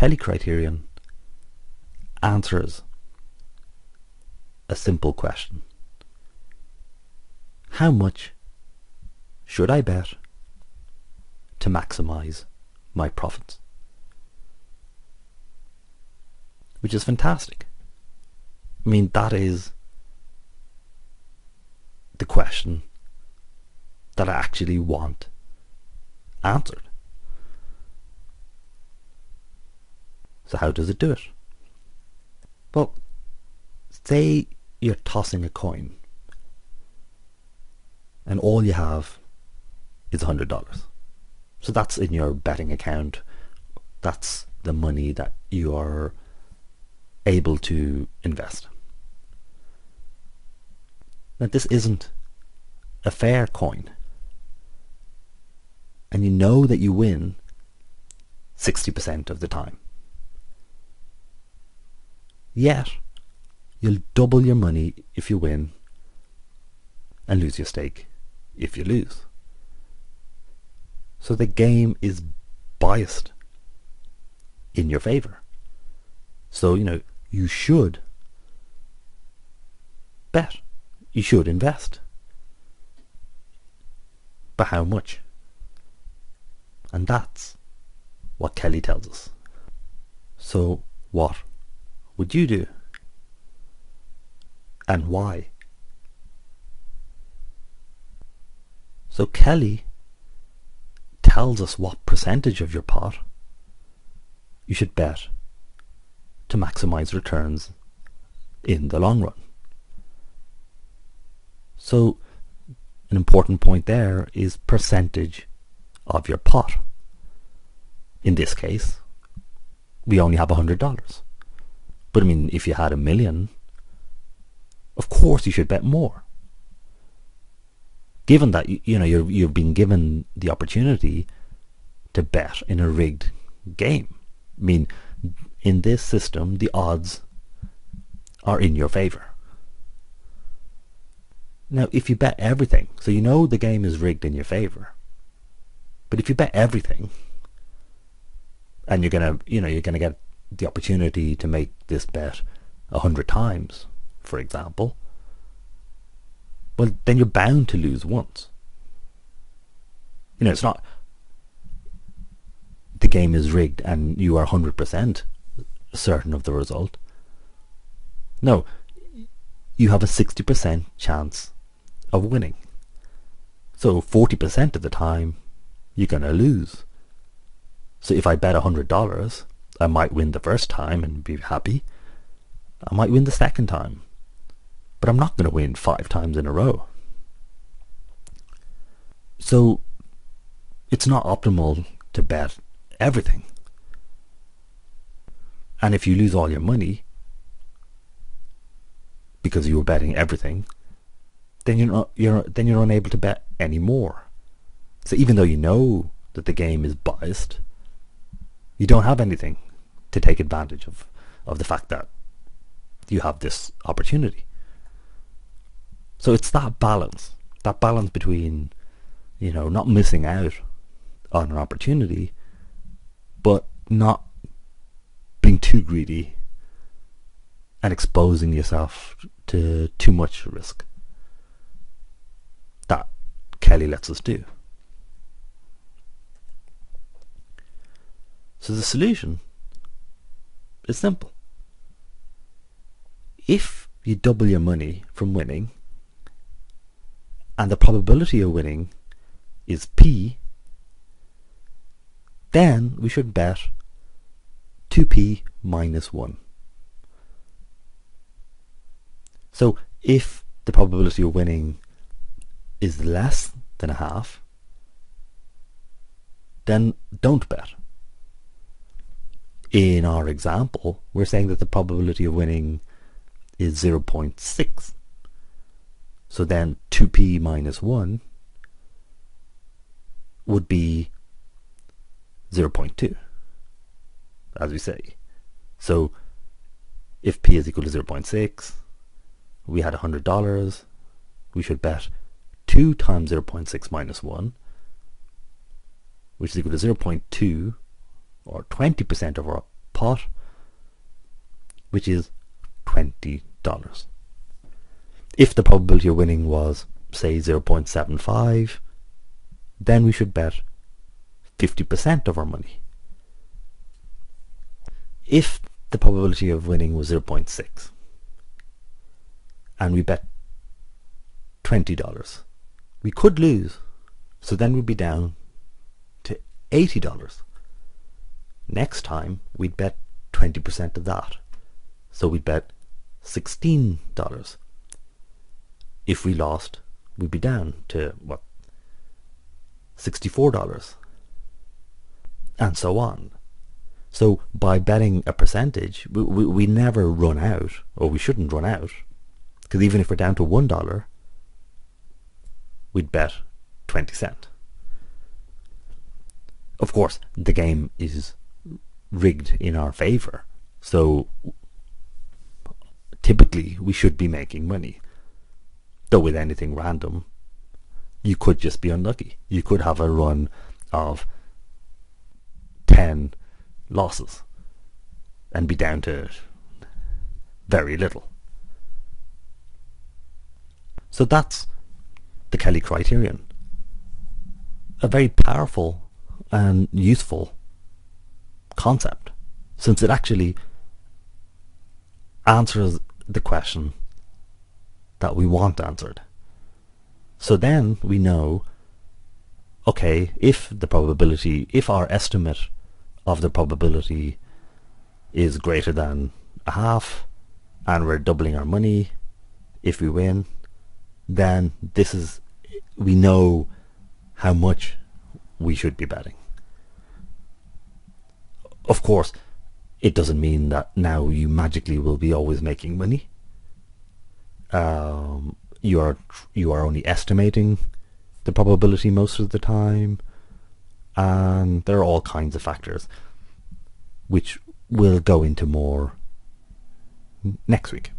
Kelly criterion answers a simple question. How much should I bet to maximize my profits? Which is fantastic. I mean, that is the question that I actually want answered. So how does it do it? Well, say you're tossing a coin and all you have is $100. So that's in your betting account. That's the money that you are able to invest. Now this isn't a fair coin. And you know that you win 60% of the time. Yet, you'll double your money if you win and lose your stake if you lose. So the game is biased in your favor. So, you know, you should bet. You should invest. But how much? And that's what Kelly tells us. So what would you do? And why? So Kelly tells us what percentage of your pot you should bet to maximize returns in the long run. So an important point there is percentage of your pot. In this case, we only have a hundred dollars. But I mean, if you had a million, of course you should bet more. Given that you know you you've been given the opportunity to bet in a rigged game. I mean, in this system, the odds are in your favor. Now, if you bet everything, so you know the game is rigged in your favor, but if you bet everything, and you're gonna, you know, you're gonna get the opportunity to make this bet a hundred times, for example, well, then you're bound to lose once. You know, it's not the game is rigged and you are 100% certain of the result. No, you have a 60% chance of winning. So 40% of the time, you're going to lose. So if I bet $100, I might win the first time and be happy. I might win the second time. But I'm not going to win five times in a row. So it's not optimal to bet everything. And if you lose all your money because you were betting everything, then you're not, you're then you're unable to bet anymore. So even though you know that the game is biased, you don't have anything to take advantage of of the fact that you have this opportunity. So it's that balance, that balance between, you know, not missing out on an opportunity, but not being too greedy and exposing yourself to too much risk. That Kelly lets us do. So the solution is simple. If you double your money from winning, and the probability of winning is P, then we should bet 2p minus 1. So if the probability of winning is less than a half, then don't bet. In our example, we're saying that the probability of winning is 0.6. So then 2p minus 1 would be 0.2, as we say. So if p is equal to 0.6, we had $100, we should bet 2 times 0.6 minus 1, which is equal to 0.2, or 20% of our pot, which is $20. If the probability of winning was, say, 0.75, then we should bet 50% of our money. If the probability of winning was 0.6 and we bet $20, we could lose. So then we'd be down to $80. Next time we'd bet 20% of that. So we'd bet $16. If we lost, we'd be down to what? $64. And so on. So by betting a percentage, we, we, we never run out, or we shouldn't run out. Because even if we're down to $1, we'd bet 20 cent. Of course, the game is rigged in our favor. So typically we should be making money. Though with anything random, you could just be unlucky. You could have a run of 10 losses and be down to very little. So that's the Kelly criterion. A very powerful and useful concept since it actually answers the question that we want answered. So then we know, okay, if the probability, if our estimate of the probability is greater than a half and we're doubling our money if we win, then this is, we know how much we should be betting. Of course, it doesn't mean that now you magically will be always making money. Um, you are you are only estimating the probability most of the time, and there are all kinds of factors which we'll go into more next week.